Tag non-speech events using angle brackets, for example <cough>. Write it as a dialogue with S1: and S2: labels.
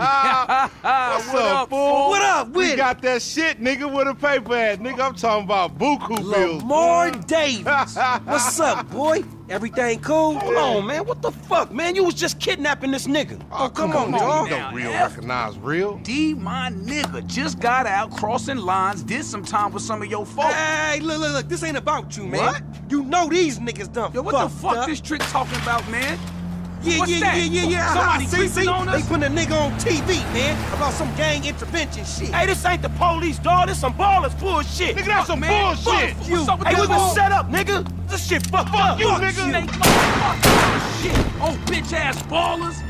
S1: Ah, what's
S2: What
S1: up,
S2: up,
S1: fool?
S3: What up with
S1: We got that shit, nigga, with a paper at. Nigga, I'm talking about buku bills.
S3: Lamar
S1: boy.
S3: Davis. <laughs> What's up, boy? Everything cool? Come on, man. What the fuck, man? You was just kidnapping this nigga. Oh, come, on, dog.
S1: You know real recognize real.
S2: D, my nigga, just got out crossing lines, did some time with some of your folks.
S3: Hey, look, look, look. This ain't about you, man.
S2: What?
S3: You know these niggas done
S2: Yo, what the fuck
S3: up.
S2: this trick talking about, man?
S3: Yeah,
S2: What's
S3: yeah,
S2: that?
S3: yeah, yeah, yeah.
S2: Somebody
S3: see,
S2: creeping
S3: see?
S2: on
S3: They
S2: us?
S3: putting a nigga on TV, man, about some gang intervention shit.
S4: Hey, this ain't the police, dog. This some Ballas bullshit.
S1: Nigga, that's some
S2: man.
S1: bullshit.
S2: Fuck
S3: you.
S2: What's up with
S4: Hey, we
S2: that
S4: been
S2: bull-
S4: set up, nigga. This shit fucked up.
S1: you, nigga.
S2: Shit. Oh, bitch ass Ballas.